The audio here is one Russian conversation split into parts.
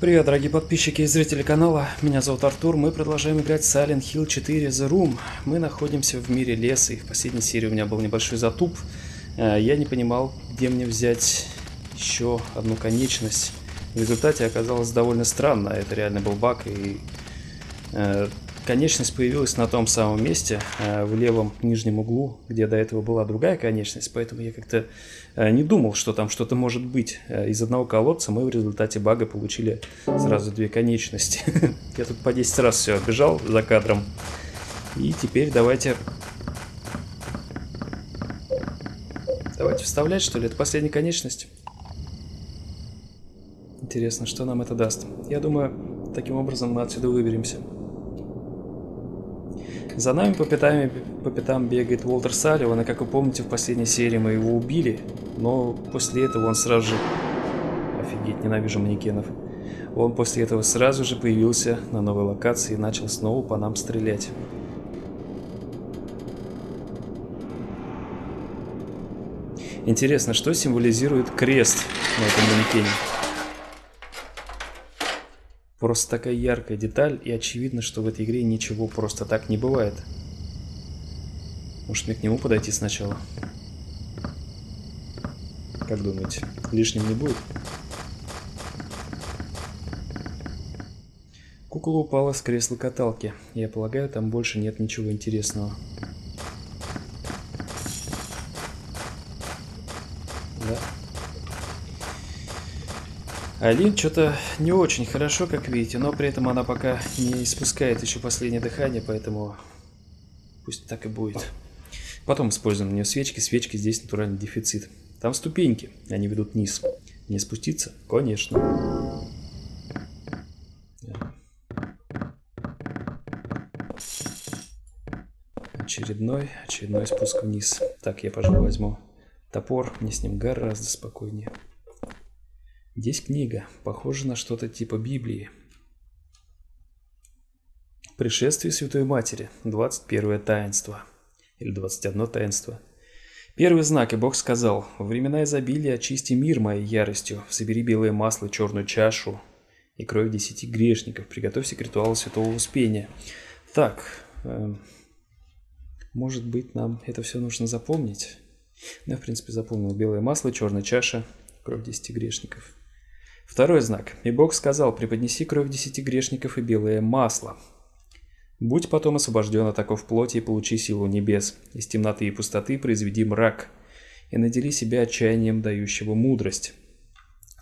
Привет, дорогие подписчики и зрители канала. Меня зовут Артур. Мы продолжаем играть Silent Hill 4 The Room. Мы находимся в мире леса, и в последней серии у меня был небольшой затуп. Э, Я не понимал, где мне взять еще одну конечность. В результате оказалось довольно странно. Это реально был баг, и э, конечность появилась на том самом месте, э, в левом нижнем углу, где до этого была другая конечность, поэтому я как-то э, не думал, что там что-то может быть. Э, Из одного колодца мы в результате бага получили сразу две конечности. Я тут по 10 раз все оббежал за кадром. И теперь давайте... Давайте вставлять, что ли? Это последняя конечность. Интересно, что нам это даст. Я думаю, таким образом мы отсюда выберемся. За нами по пятам, по пятам бегает Уолтер Салливан, и как вы помните, в последней серии мы его убили, но после этого он сразу же... Офигеть, ненавижу манекенов. Он после этого сразу же появился на новой локации и начал снова по нам стрелять. Интересно, что символизирует крест на этом манекене? Просто такая яркая деталь, и очевидно, что в этой игре ничего просто так не бывает. Может мне к нему подойти сначала? Как думаете, лишним не будет? Кукла упала с кресла каталки. Я полагаю, там больше нет ничего интересного. Да. Алин что-то не очень хорошо, как видите, но при этом она пока не испускает еще последнее дыхание, поэтому пусть так и будет. Потом используем у нее свечки. Свечки здесь натуральный дефицит. Там ступеньки, они ведут вниз. Не спуститься? Конечно. Очередной, очередной спуск вниз. Так, я, пожалуй, возьму топор, мне с ним гораздо спокойнее. Здесь книга, похожа на что-то типа Библии. Пришествие Святой Матери, 21 таинство. Или 21 таинство. Первый знак, и Бог сказал, «Во времена изобилия очисти мир моей яростью, собери белое масло, черную чашу и кровь десяти грешников, приготовься к ритуалу святого успения». Так, э, может быть, нам это все нужно запомнить? Ну, я, в принципе, запомнил белое масло, черная чаша, кровь десяти грешников. Второй знак. И Бог сказал, преподнеси кровь десяти грешников и белое масло. Будь потом освобожден от оков плоти и получи силу небес. Из темноты и пустоты произведи мрак. И надели себя отчаянием, дающего мудрость.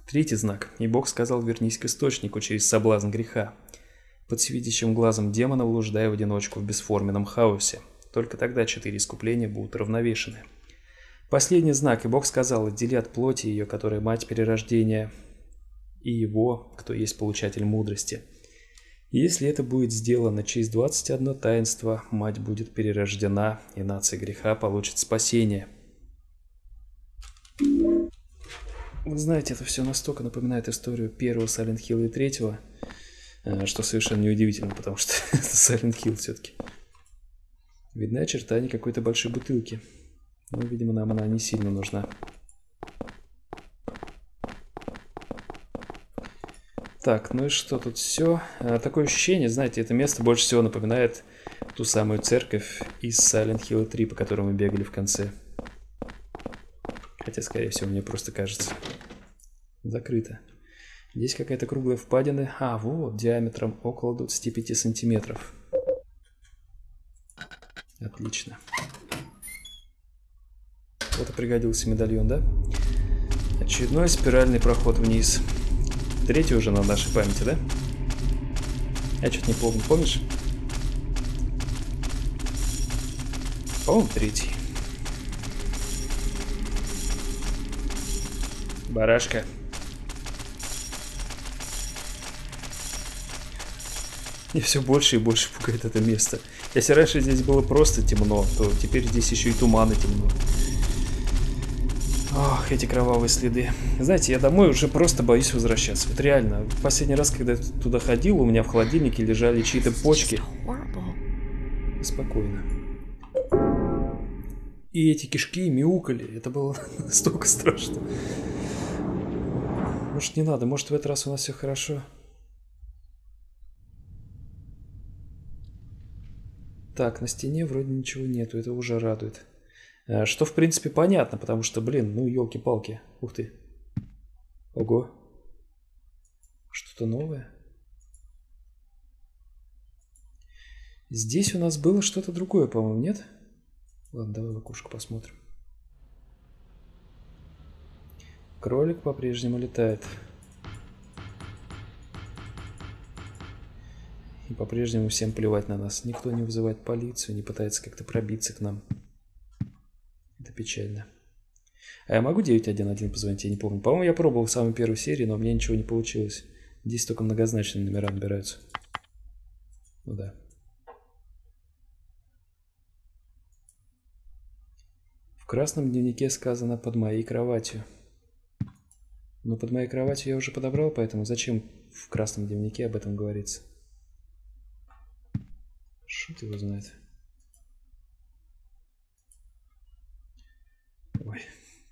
Третий знак. И Бог сказал, вернись к источнику через соблазн греха. Под свидящим глазом демона блуждая в одиночку в бесформенном хаосе. Только тогда четыре искупления будут равновешены. Последний знак, и Бог сказал, отдели от плоти ее, которая мать перерождения, и его, кто есть получатель мудрости. Если это будет сделано через 21 таинство, мать будет перерождена, и нация греха получит спасение. Вы знаете, это все настолько напоминает историю первого Silent Hill и третьего, э, что совершенно неудивительно, потому что это Silent Hill все-таки. Видны очертания какой-то большой бутылки. Ну, видимо, нам она не сильно нужна. Так, ну и что тут все? Такое ощущение, знаете, это место больше всего напоминает ту самую церковь из Silent Hill 3, по которой мы бегали в конце. Хотя, скорее всего, мне просто кажется. Закрыто. Здесь какая-то круглая впадина. А, вот, диаметром около 25 сантиметров. Отлично. Вот и пригодился медальон, да? Очередной спиральный проход вниз. Третий уже на нашей памяти, да? Я что-то не помню. Помнишь? По-моему, третий. Барашка. Мне все больше и больше пугает это место. Если раньше здесь было просто темно, то теперь здесь еще и туман и темно. Ох, эти кровавые следы. Знаете, я домой уже просто боюсь возвращаться. Вот реально, последний раз, когда я туда ходил, у меня в холодильнике лежали чьи-то почки. Спокойно. И эти кишки мяукали. Это было настолько страшно. Может, не надо. Может, в этот раз у нас все хорошо. Так, на стене вроде ничего нету. Это уже радует. Э, что, в принципе, понятно, потому что, блин, ну, елки-палки. Ух ты. Ого. Что-то новое. Здесь у нас было что-то другое, по-моему, нет? Ладно, давай в окошко посмотрим. Кролик по-прежнему летает. И по-прежнему всем плевать на нас. Никто не вызывает полицию, не пытается как-то пробиться к нам. Печально. А я могу 911 позвонить? Я не помню. По-моему, я пробовал в самой первой серии, но у меня ничего не получилось. Здесь только многозначные номера набираются. Ну да. В красном дневнике сказано «под моей кроватью». Но под моей кроватью я уже подобрал, поэтому зачем в красном дневнике об этом говорится? Шут его знает.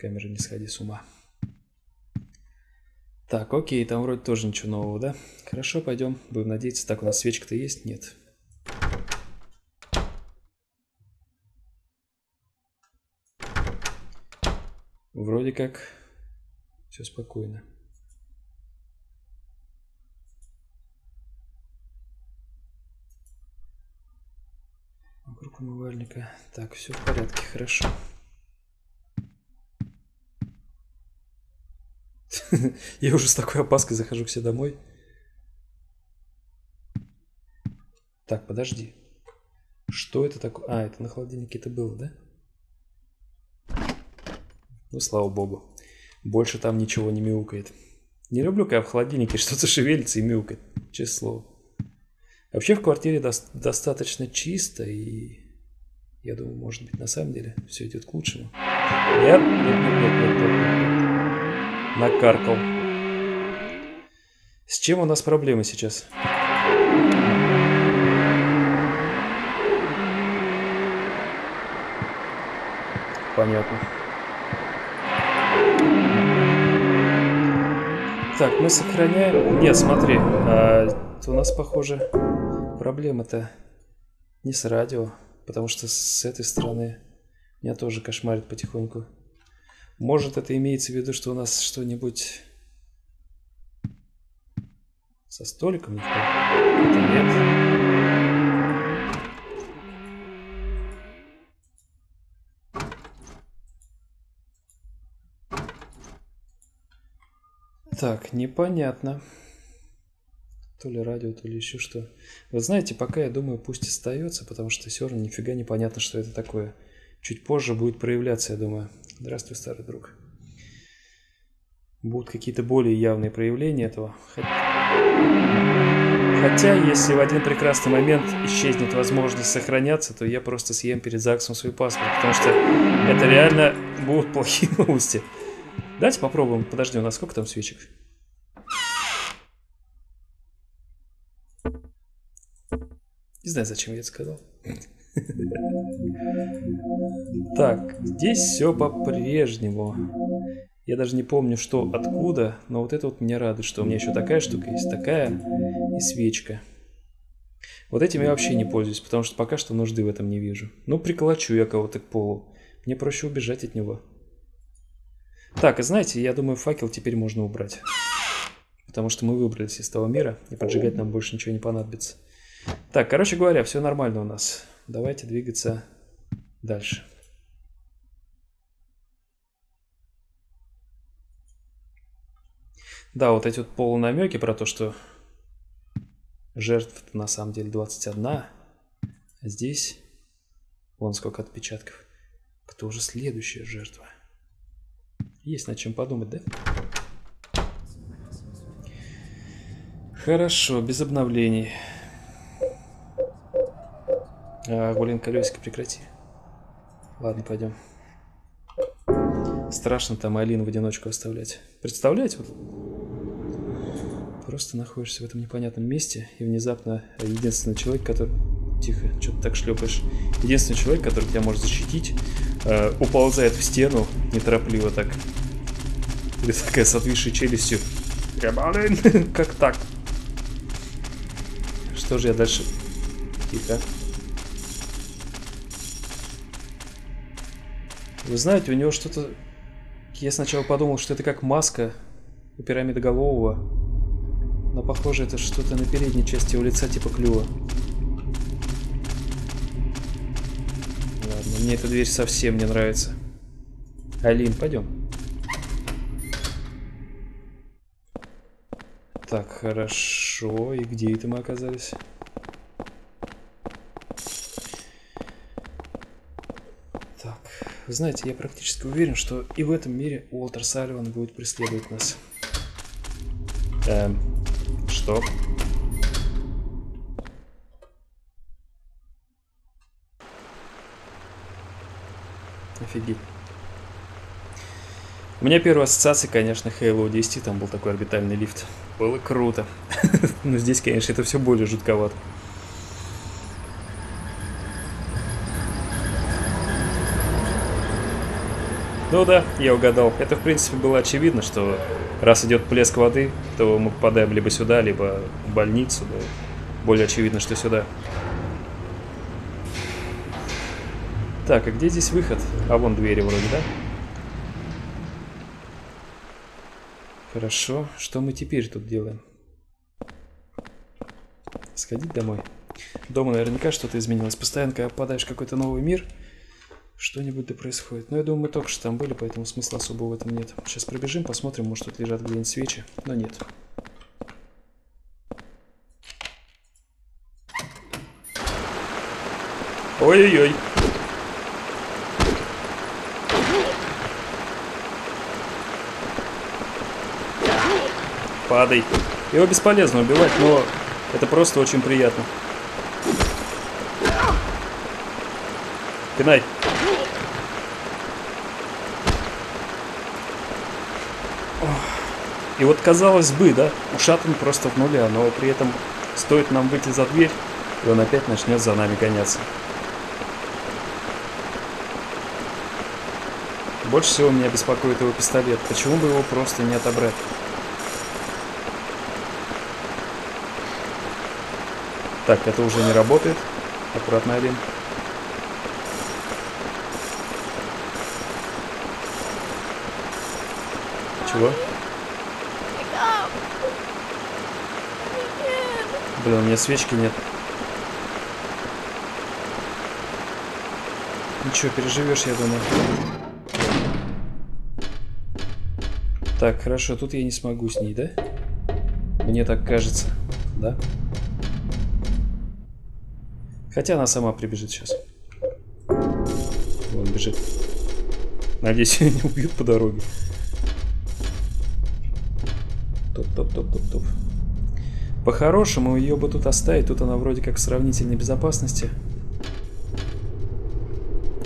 Камера, не сходи с ума. Так, окей, там вроде тоже ничего нового, да? Хорошо, пойдем, будем надеяться. Так, у нас свечка-то есть? Нет. Вроде как все спокойно. Вокруг умывальника. Так, все в порядке, хорошо. Я уже с такой опаской захожу к себе домой. Так, подожди. Что это такое? А, это на холодильнике это было, да? Ну, слава богу. Больше там ничего не мяукает. Не люблю, когда в холодильнике что-то шевелится и мяукает. Честное слово. Вообще в квартире до достаточно чисто и я думаю, может быть, на самом деле все идет к лучшему. Нет, нет, нет, нет, нет, нет, нет. Накаркал. С чем у нас проблемы сейчас? Понятно. Так, мы сохраняем... Нет, смотри, а, у нас, похоже, проблема-то не с радио, потому что с этой стороны меня тоже кошмарит потихоньку. Может, это имеется в виду, что у нас что-нибудь со столиком? Нет. Так, непонятно. То ли радио, то ли еще что. Вы знаете, пока я думаю, пусть остается, потому что все равно нифига непонятно, что это такое. Чуть позже будет проявляться, я думаю. Здравствуй, старый друг. Будут какие-то более явные проявления этого. Хотя, если в один прекрасный момент исчезнет возможность сохраняться, то я просто съем перед ЗАГСом свой паспорт, потому что это реально будут плохие новости. Давайте попробуем. Подожди, у нас сколько там свечек? Не знаю, зачем я это сказал. Так, здесь все по-прежнему. Я даже не помню, что откуда, но вот это вот меня радует, что у меня еще такая штука есть, такая и свечка. Вот этим я вообще не пользуюсь, потому что пока что нужды в этом не вижу. Ну, приколочу я кого-то к полу. Мне проще убежать от него. Так, и знаете, я думаю, факел теперь можно убрать. Потому что мы выбрались из того мира, и поджигать нам больше ничего не понадобится. Так, короче говоря, все нормально у нас. Давайте двигаться дальше. Да, вот эти вот полунамеки про то, что жертв на самом деле 21, а здесь вон сколько отпечатков. Кто же следующая жертва? Есть над чем подумать, да? Хорошо, без обновлений. А, блин, колесико прекрати. Ладно, пойдем. Страшно там Алину в одиночку оставлять. Представляете? Вот просто находишься в этом непонятном месте, и внезапно единственный человек, который... Тихо, что ты так шлепаешь? Единственный человек, который тебя может защитить, э, уползает в стену неторопливо так. Или такая с отвисшей челюстью. Как так? Что же я дальше? Тихо. Вы знаете, у него что-то... Я сначала подумал, что это как маска у пирамидоголового. Но похоже, это что-то на передней части его лица типа клюва. Ладно, мне эта дверь совсем не нравится. Алин, пойдем. Так, хорошо. И где это мы оказались? Вы знаете, я практически уверен, что и в этом мире Уолтер Салливан будет преследовать нас. Эм, что? Офигеть. У меня первая ассоциация, конечно, Halo 10, там был такой орбитальный лифт. Было круто. Но здесь, конечно, это все более жутковато. Ну да, я угадал. Это, в принципе, было очевидно, что раз идет плеск воды, то мы попадаем либо сюда, либо в больницу. Да. Более очевидно, что сюда. Так, а где здесь выход? А вон двери вроде, да? Хорошо. Что мы теперь тут делаем? Сходить домой. Дома наверняка что-то изменилось. Постоянно, когда попадаешь в какой-то новый мир, что-нибудь да происходит. Но я думаю, мы только что там были, поэтому смысла особого в этом нет. Сейчас пробежим, посмотрим, может тут лежат где-нибудь свечи. Но нет. Ой-ой-ой. Падай. Его бесполезно убивать, но это просто очень приятно. Пинай. И вот казалось бы, да, ушатан просто в нуля, но при этом стоит нам выйти за дверь, и он опять начнет за нами гоняться. Больше всего меня беспокоит его пистолет. Почему бы его просто не отобрать? Так, это уже не работает. Аккуратно, один. Чего? Блин, у меня свечки нет. Ничего, переживешь, я думаю. Так, хорошо, тут я не смогу с ней, да? Мне так кажется, да? Хотя она сама прибежит сейчас. Вон бежит. Надеюсь, ее не убьют по дороге. По-хорошему, ее бы тут оставить, тут она вроде как в сравнительной безопасности.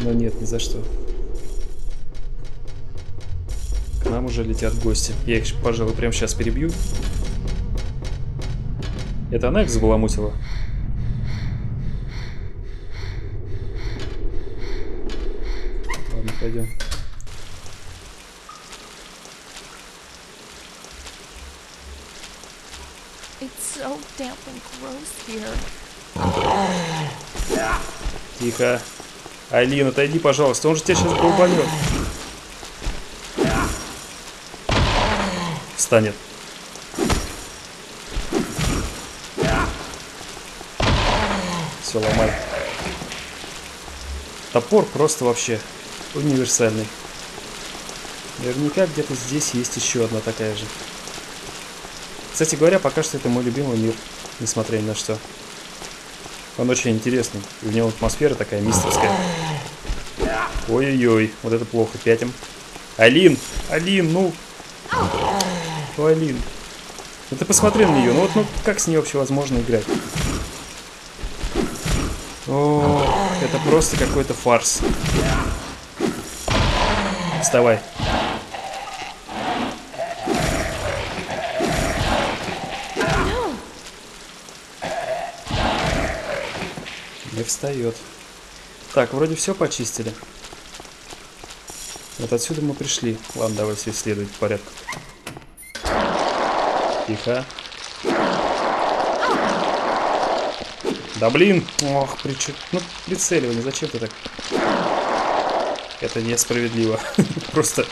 Но нет, ни за что. К нам уже летят гости. Я их, пожалуй, прямо сейчас перебью. Это она их забаламутила? Тихо. Айлин, отойди, пожалуйста. Он же тебя сейчас долбанет. Встанет. Все, ломай. Топор просто вообще универсальный. Наверняка где-то здесь есть еще одна такая же. Кстати говоря, пока что это мой любимый мир, несмотря ни на что. Он очень интересный, и в нем атмосфера такая мистерская. Ой-ой-ой, вот это плохо, пятим. Алин, Алин, ну... Ну, Алин. Ну ты посмотри на нее, ну вот ну как с ней вообще возможно играть? О, это просто какой-то фарс. Вставай. Встает. Так, вроде все почистили. Вот отсюда мы пришли. Ладно, давайте исследовать по порядку. Тихо. Да блин! Ох, прич... ну прицеливание, зачем ты так? Это несправедливо. Просто...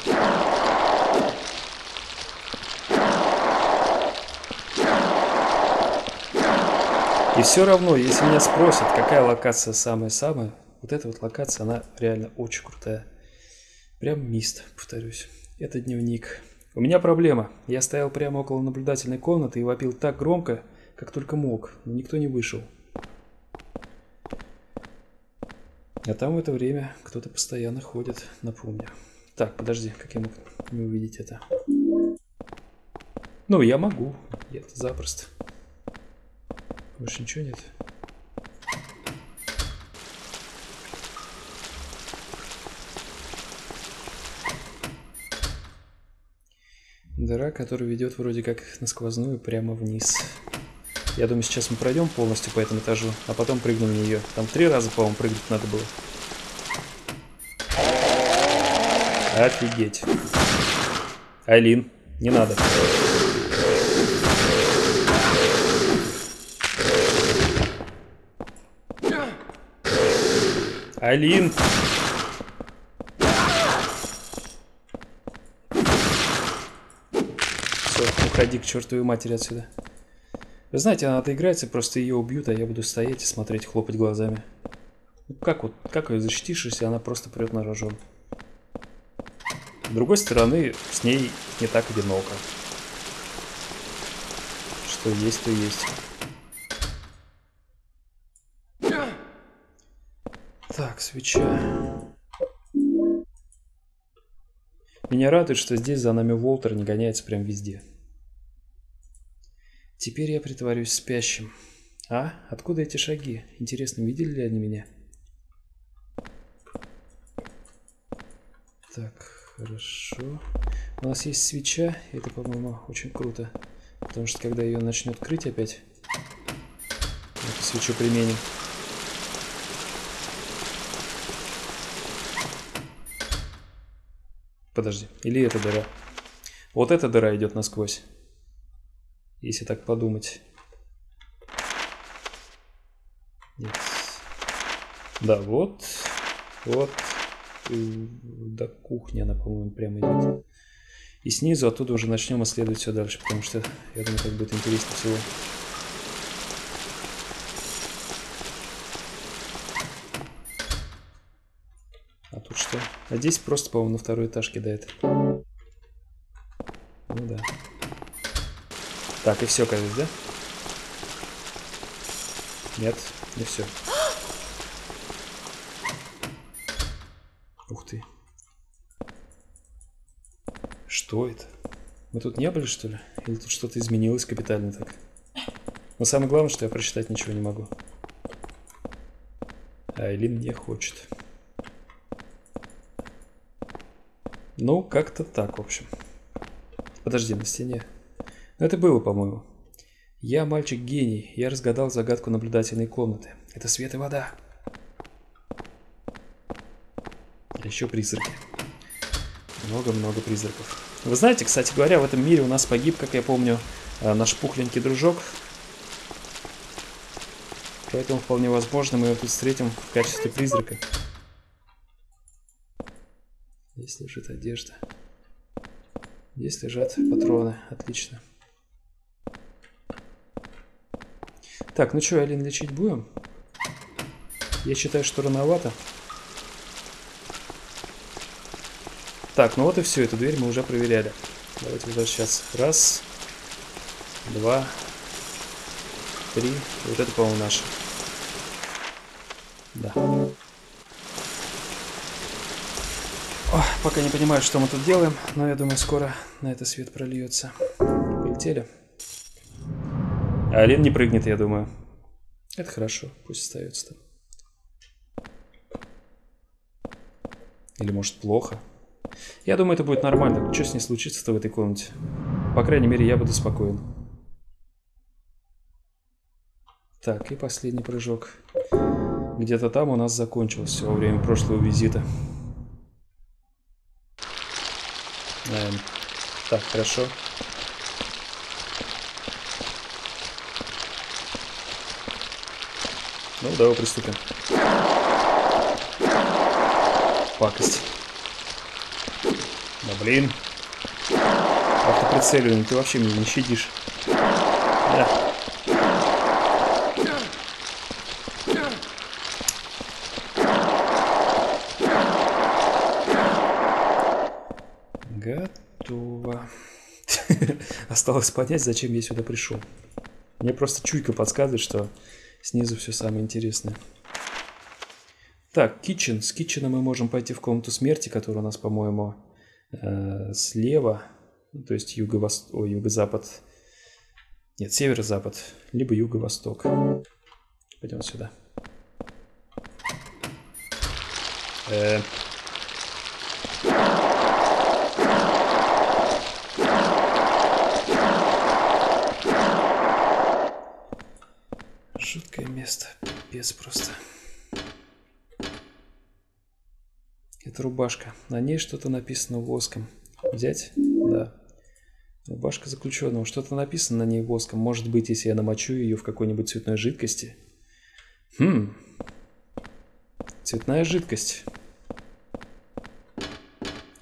И все равно, если меня спросят, какая локация самая-самая, вот эта вот локация, она реально очень крутая. Прям мист, повторюсь. Это дневник. У меня проблема. Я стоял прямо около наблюдательной комнаты и вопил так громко, как только мог, но никто не вышел. А там в это время кто-то постоянно ходит, напомню. Так, подожди, как я мог не увидеть это? Ну, я могу. Я это запросто. Больше ничего нет. Дыра, которая ведет вроде как на сквозную прямо вниз. Я думаю, сейчас мы пройдем полностью по этому этажу, а потом прыгнем в нее. Там три раза, по-моему, прыгнуть надо было. Офигеть. Айлин, не надо. Айлин! Все, уходи к чертовой матери отсюда. Вы знаете, она отыграется, просто ее убьют, а я буду стоять и смотреть, хлопать глазами. Ну, как вот, как ее защитишь, если она просто прет на рожон? С другой стороны, с ней не так одиноко. Что есть, то есть. Так, свеча. Меня радует, что здесь за нами Волтер не гоняется прям везде. Теперь я притворюсь спящим. А? Откуда эти шаги? Интересно, видели ли они меня? Так, хорошо. У нас есть свеча, это, по-моему, очень круто. Потому что когда ее начнет крыть опять, свечу применим. Подожди, или эта дыра? Вот эта дыра идет насквозь если так подумать. Нет. Да, вот, вот, до кухни она, по-моему, прямо идет. И снизу оттуда уже начнем исследовать все дальше, потому что, я думаю, так будет интереснее всего. А тут что? А здесь просто, по-моему, на второй этаж кидает. Ну да. Так, и все, кажется, да? Нет, не все. Ух ты. Что это? Мы тут не были, что ли? Или тут что-то изменилось капитально так? Но самое главное, что я прочитать ничего не могу. А Айлин не хочет. Ну, как-то так, в общем. Подожди, на стене. Это было, по-моему. Я мальчик-гений. Я разгадал загадку наблюдательной комнаты. Это свет и вода. Еще призраки. Много-много призраков. Вы знаете, кстати говоря, в этом мире у нас погиб, как я помню, э, наш пухленький дружок. Поэтому вполне возможно мы его тут встретим в качестве призрака. Здесь лежит одежда. Здесь лежат патроны. Отлично. Так, ну что, Алин, лечить будем? Я считаю, что рановато. Так, ну вот и все, эту дверь мы уже проверяли. Давайте возвращаться. Раз, два, три. Вот это, по-моему, наше. Да. О, пока не понимаю, что мы тут делаем, но я думаю, скоро на это свет прольется. Полетели. А Ален не прыгнет, я думаю. Это хорошо, пусть остается там. Или может плохо. Я думаю, это будет нормально. Что с ней случится-то в этой комнате? По крайней мере, я буду спокоен. Так, и последний прыжок. Где-то там у нас закончилось все во время прошлого визита. Эм, так, хорошо. Ну, давай приступим. Пакость. Да блин. Автоприцеливание, ты вообще меня не щадишь. Да. Осталось понять, зачем я сюда пришел. Мне просто чуйка подсказывает, что снизу все самое интересное. Так, kitchen. С kitchen мы можем пойти в комнату смерти, которая у нас, по-моему, э, слева. То есть юго-восток, ой, юго-запад. Нет, северо-запад, либо юго-восток. Пойдем сюда. Э, Жуткое место. Пипец просто. Это рубашка. На ней что-то написано воском. Взять? Да. Рубашка заключенного. Что-то написано на ней воском. Может быть, если я намочу ее в какой-нибудь цветной жидкости. Хм. Цветная жидкость.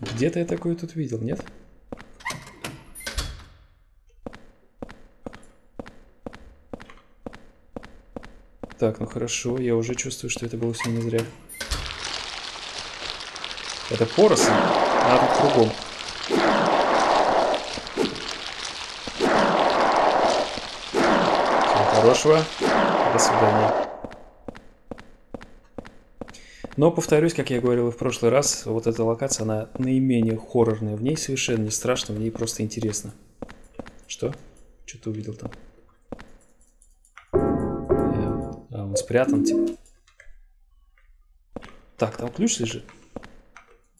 Где-то я такое тут видел, нет? Так, ну хорошо, я уже чувствую, что это было все не зря. Это поросль, а тут кругом. Всем хорошего. До свидания. Но, повторюсь, как я говорил и в прошлый раз, вот эта локация, она наименее хоррорная. В ней совершенно не страшно, в ней просто интересно. Что? Что ты увидел там? Он спрятан, типа. Так, там ключ лежит.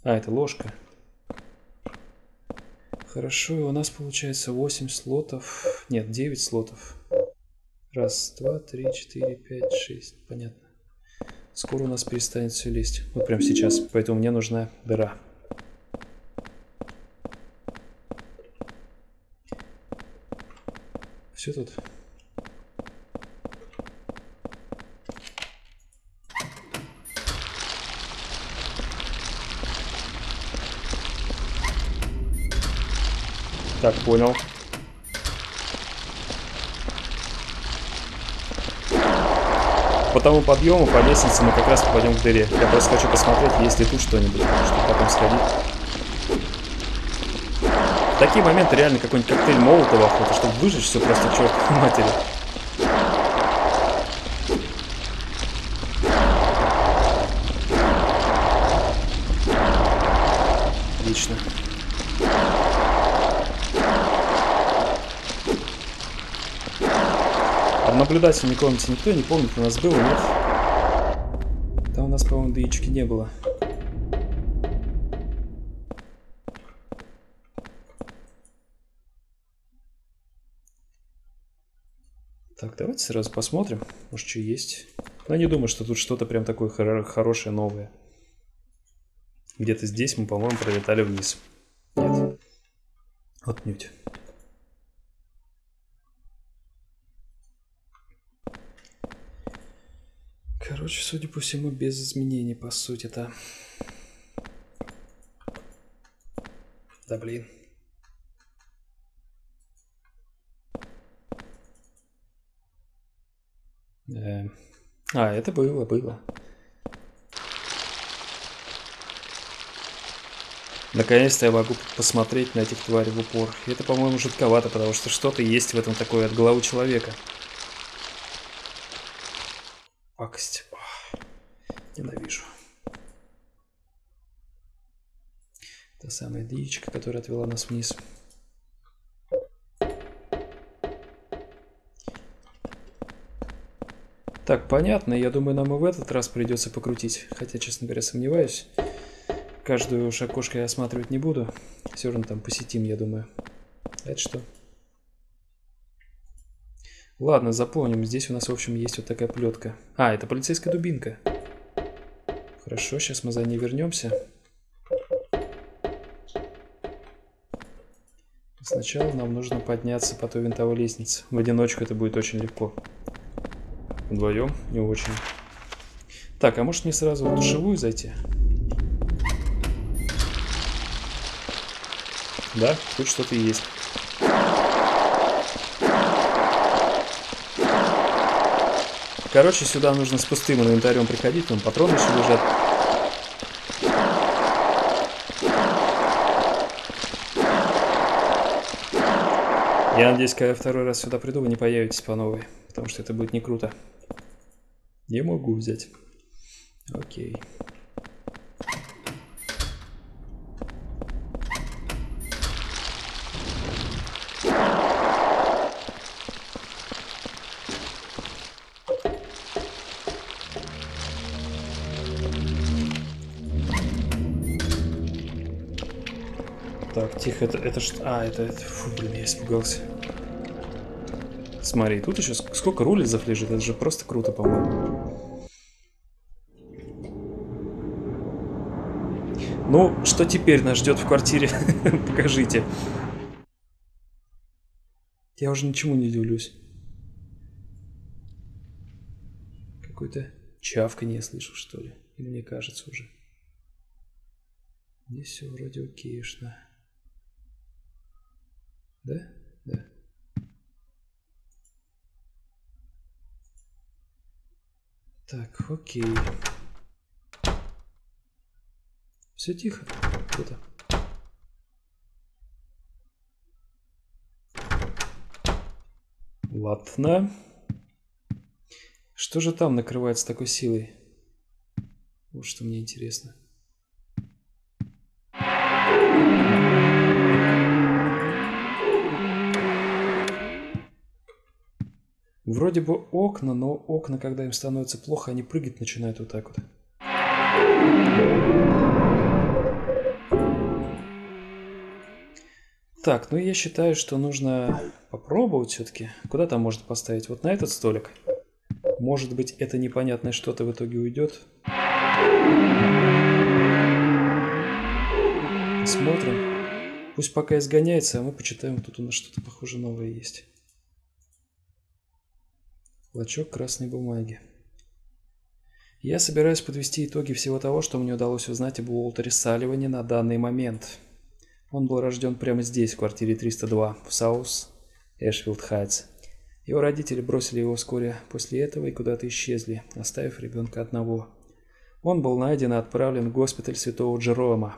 А, это ложка. Хорошо, у нас получается 8 слотов. Нет, 9 слотов. Раз, два, три, четыре, пять, шесть. Понятно. Скоро у нас перестанет все лезть. Вот прямо сейчас. Поэтому мне нужна дыра. Все тут. Так, понял. По тому подъему, по лестнице мы как раз попадем к дыре. Я просто хочу посмотреть, есть ли тут что-нибудь, чтобы потом сходить. В такие моменты реально какой-нибудь коктейль Молотова охота, чтобы выжечь все просто чертовой матери. Отлично. В наблюдательной комнате никто не помнит, у нас было, нет? Там у нас, по-моему, яички не было. Так, давайте сразу посмотрим, может, что есть. Но не думаю, что тут что-то прям такое хор хорошее, новое. Где-то здесь мы, по-моему, пролетали вниз. Нет. Отнюдь. Короче, судя по всему, без изменений, по сути-то. Да блин. Э, а, это было, было. Наконец-то я могу посмотреть на этих тварей в упор. Это, по-моему, жутковато, потому что что-то есть в этом такое от головы человека. Пакость. Ненавижу. Та самая яичко, которая отвела нас вниз. Так, понятно. Я думаю, нам и в этот раз придется покрутить. Хотя, честно говоря, сомневаюсь. Каждую уж окошко я осматривать не буду. Все равно там посетим, я думаю. Это что? Ладно, запомним. Здесь у нас, в общем, есть вот такая плетка. А, это полицейская дубинка. Хорошо, сейчас мы за ней вернемся. Сначала нам нужно подняться по той винтовой лестнице. В одиночку это будет очень легко. Вдвоем не очень. Так, а может мне сразу в душевую зайти? Да, тут что-то есть. Короче, сюда нужно с пустым инвентарем приходить, там патроны еще лежат. Я надеюсь, когда я второй раз сюда приду, вы не появитесь по новой, потому что это будет не круто. Не могу взять. Так, тихо, это, это что? А, это, это, фу, блин, я испугался. Смотри, тут еще сколько рулизов лежит, это же просто круто, по-моему. Ну, что теперь нас ждет в квартире? Покажите. Я уже ничему не удивлюсь. Какой-то чавканье слышу, что ли? Или мне кажется уже? Здесь все вроде окейшно. Да? Да. Так, окей. Все тихо. Круто. Ладно. Что же там накрывается такой силой? Вот что мне интересно. Вроде бы окна, но окна, когда им становится плохо, они прыгать начинают вот так вот. Так, ну я считаю, что нужно попробовать все-таки. Куда там можно поставить? Вот на этот столик. Может быть, это непонятное что-то в итоге уйдет. Смотрим. Пусть пока изгоняется, а мы почитаем. Тут у нас что-то похоже новое есть. Клочок красной бумаги. Я собираюсь подвести итоги всего того, что мне удалось узнать об Уолтере Салливане на данный момент. Он был рожден прямо здесь, в квартире 302, в Саус, Эшфилд Хайтс. Его родители бросили его вскоре после этого и куда-то исчезли, оставив ребенка одного. Он был найден и отправлен в госпиталь Святого Джерома.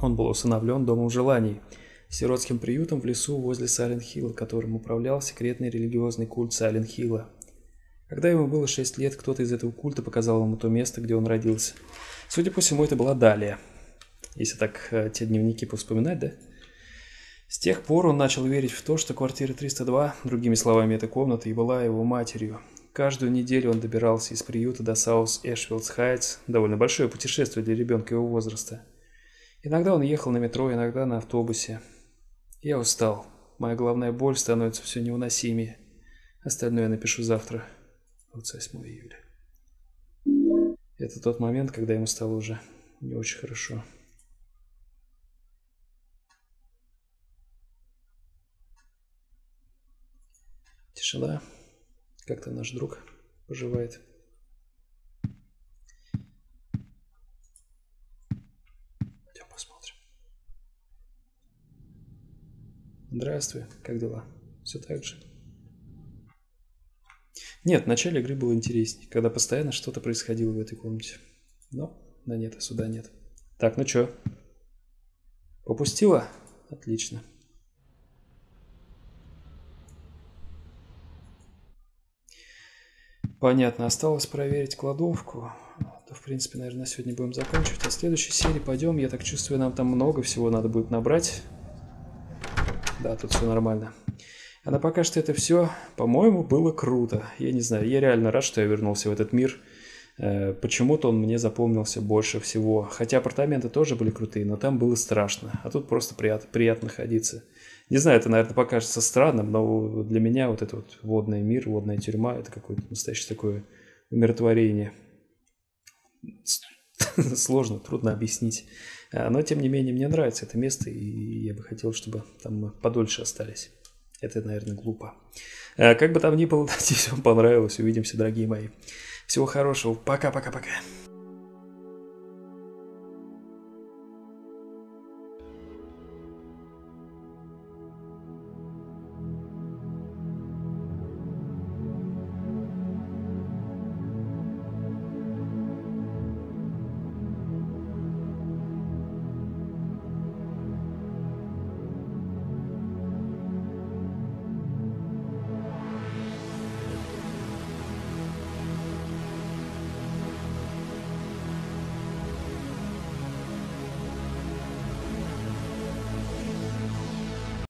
Он был усыновлен Домом желаний – сиротским приютом в лесу возле Сайлент-Хилла, которым управлял секретный религиозный культ Сайлент-Хилла. Когда ему было 6 лет, кто-то из этого культа показал ему то место, где он родился. Судя по всему, это была Далия. Если так э, те дневники повспоминать, да? С тех пор он начал верить в то, что квартира 302, другими словами, эта комната, и была его матерью. Каждую неделю он добирался из приюта до Саус Эшвилдс Хайтс, довольно большое путешествие для ребенка его возраста. Иногда он ехал на метро, иногда на автобусе. Я устал. Моя главная боль становится все невыносимее. Остальное я напишу завтра, 28 июля. Это тот момент, когда ему стало уже не очень хорошо. Тишина. Как то наш друг поживает? Здравствуй, как дела? Все так же? Нет, в начале игры было интереснее, когда постоянно что-то происходило в этой комнате. Но, да нет, сюда нет. Так, ну чё? Попустила? Отлично. Понятно, осталось проверить кладовку. То, в принципе, наверное, на сегодня будем заканчивать. А в следующей серии пойдем. Я так чувствую, нам там много всего надо будет набрать. Да, тут все нормально. А на пока что это все, по-моему, было круто. Я не знаю, я реально рад, что я вернулся в этот мир. Э, почему-то он мне запомнился больше всего. Хотя апартаменты тоже были крутые, но там было страшно. А тут просто приятно, приятно находиться. Не знаю, это, наверное, покажется странным, но для меня вот этот вот водный мир, водная тюрьма, это какое-то настоящее такое умиротворение. Сложно, трудно объяснить. А, но, тем не менее, мне нравится это место, и я бы хотел, чтобы там мы подольше остались. Это, наверное, глупо. А, как бы там ни было, надеюсь, вам понравилось. Увидимся, дорогие мои. Всего хорошего. Пока-пока-пока.